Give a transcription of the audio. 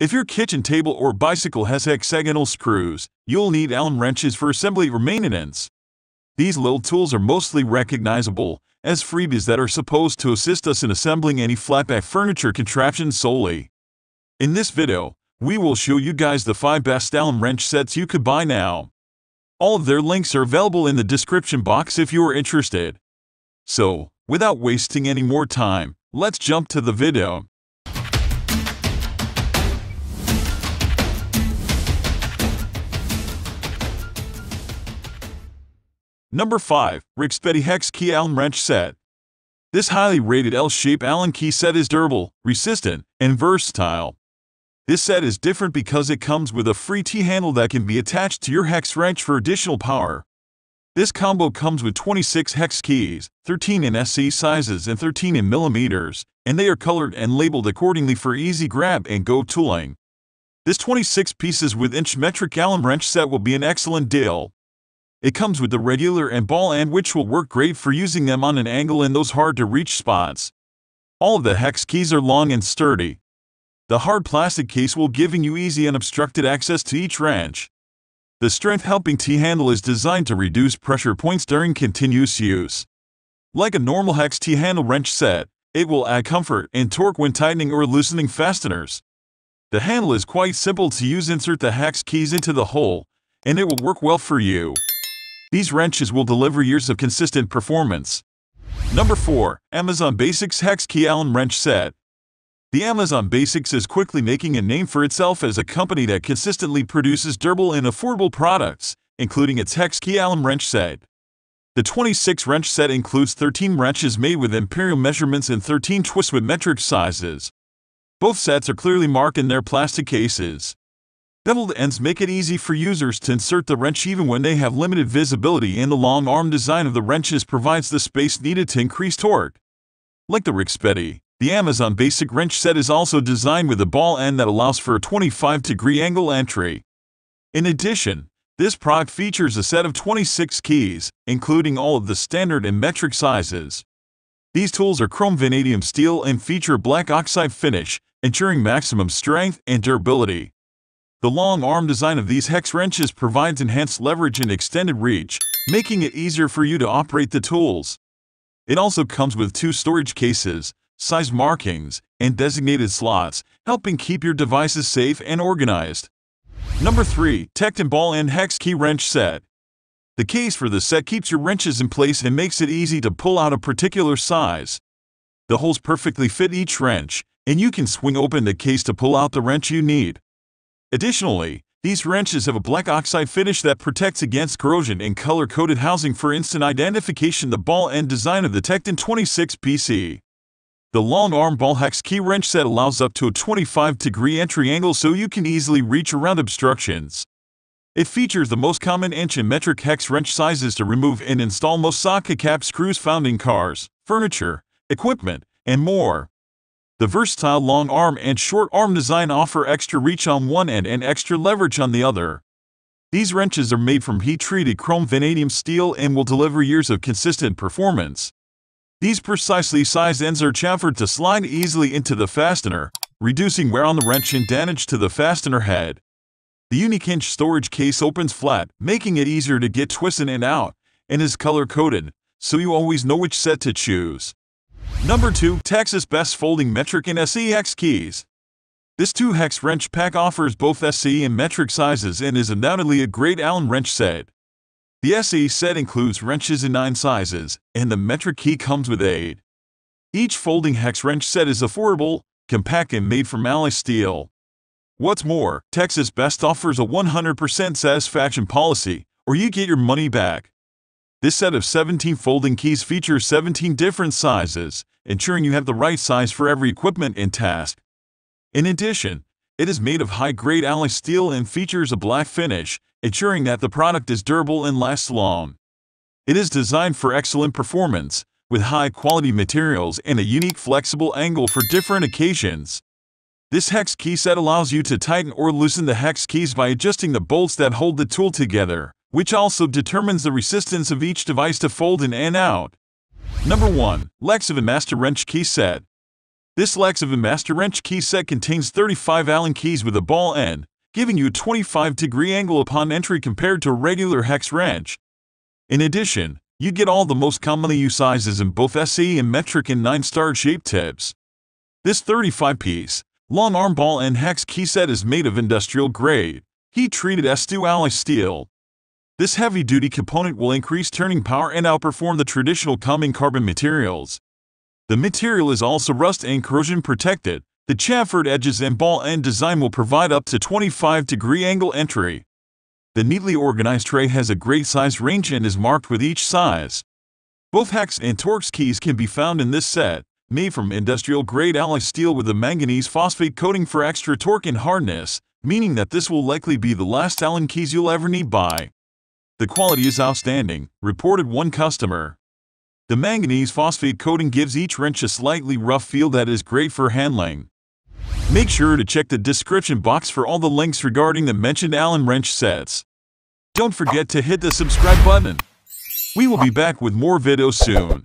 If your kitchen table or bicycle has hexagonal screws, you'll need Allen wrenches for assembly or maintenance. These little tools are mostly recognizable as freebies that are supposed to assist us in assembling any flatpack furniture contraption solely. In this video, we will show you guys the 5 best Allen wrench sets you could buy now. All of their links are available in the description box if you are interested. So, without wasting any more time, let's jump to the video. Number 5. Rick's Hex Key Allen Wrench Set. This highly rated L-shaped Allen key set is durable, resistant, and versatile. This set is different because it comes with a free T-handle that can be attached to your hex wrench for additional power. This combo comes with 26 hex keys, 13 in SAE sizes and 13 in millimeters, and they are colored and labeled accordingly for easy grab and go tooling. This 26 pieces with inch metric Allen wrench set will be an excellent deal. It comes with the regular and ball end which will work great for using them on an angle in those hard to reach spots. All of the hex keys are long and sturdy. The hard plastic case will giving you easy and unobstructed access to each wrench. The strength helping T-handle is designed to reduce pressure points during continuous use. Like a normal hex T-handle wrench set, it will add comfort and torque when tightening or loosening fasteners. The handle is quite simple to use insert the hex keys into the hole, and it will work well for you. These wrenches will deliver years of consistent performance. Number 4. Amazon Basics Hex Key Allen Wrench Set The Amazon Basics is quickly making a name for itself as a company that consistently produces durable and affordable products, including its Hex Key Allen Wrench Set. The 26 wrench set includes 13 wrenches made with imperial measurements and 13 twists with metric sizes. Both sets are clearly marked in their plastic cases. Beveled ends make it easy for users to insert the wrench even when they have limited visibility and the long arm design of the wrenches provides the space needed to increase torque. Like the REXBETI, the Amazon Basic Wrench set is also designed with a ball end that allows for a 25 degree angle entry. In addition, this product features a set of 26 keys, including all of the standard and metric sizes. These tools are chrome vanadium steel and feature black oxide finish, ensuring maximum strength and durability. The long arm design of these hex wrenches provides enhanced leverage and extended reach, making it easier for you to operate the tools. It also comes with two storage cases, size markings, and designated slots, helping keep your devices safe and organized. Number 3. Tekton Ball End Hex Key Wrench Set The case for the set keeps your wrenches in place and makes it easy to pull out a particular size. The holes perfectly fit each wrench, and you can swing open the case to pull out the wrench you need. Additionally, these wrenches have a black oxide finish that protects against corrosion and color-coded housing for instant identification the ball end design of the Tekton 26 PC. The long arm ball hex key wrench set allows up to a 25 degree entry angle so you can easily reach around obstructions. It features the most common inch and metric hex wrench sizes to remove and install most socket cap screws found in cars, furniture, equipment, and more. The versatile long arm and short arm design offer extra reach on one end and extra leverage on the other. These wrenches are made from heat-treated chrome vanadium steel and will deliver years of consistent performance. These precisely sized ends are chamfered to slide easily into the fastener, reducing wear on the wrench and damage to the fastener head. The unique inch storage case opens flat, making it easier to get twisted in and out, and is color-coded, so you always know which set to choose. Number 2. Texas Best Folding Metric and SEX Keys This 2-hex wrench pack offers both SAE and metric sizes and is undoubtedly a great Allen wrench set. The SAE set includes wrenches in 9 sizes, and the metric key comes with 8. Each folding hex wrench set is affordable, compact and made from alloy steel. What's more, Texas Best offers a 100% satisfaction policy, or you get your money back. This set of 17 folding keys features 17 different sizes, ensuring you have the right size for every equipment and task. In addition, it is made of high-grade alloy steel and features a black finish, ensuring that the product is durable and lasts long. It is designed for excellent performance, with high-quality materials and a unique flexible angle for different occasions. This hex key set allows you to tighten or loosen the hex keys by adjusting the bolts that hold the tool together which also determines the resistance of each device to fold in and out. Number 1. Lexivon Master Wrench Key Set This Lexivon Master Wrench key set contains 35 Allen keys with a ball end, giving you a 25 degree angle upon entry compared to a regular hex wrench. In addition, you get all the most commonly used sizes in both SAE and metric and 9-star shape tips. This 35-piece, long arm ball and hex key set is made of industrial grade, heat-treated S2 alloy steel. This heavy-duty component will increase turning power and outperform the traditional common carbon materials. The material is also rust and corrosion protected. The chamfered edges and ball end design will provide up to 25 degree angle entry. The neatly organized tray has a great size range and is marked with each size. Both hex and Torx keys can be found in this set, made from industrial grade alloy steel with a manganese phosphate coating for extra torque and hardness, meaning that this will likely be the last Allen keys you'll ever need buy. The quality is outstanding, reported one customer. The manganese phosphate coating gives each wrench a slightly rough feel that is great for handling. Make sure to check the description box for all the links regarding the mentioned Allen wrench sets. Don't forget to hit the subscribe button. We will be back with more videos soon.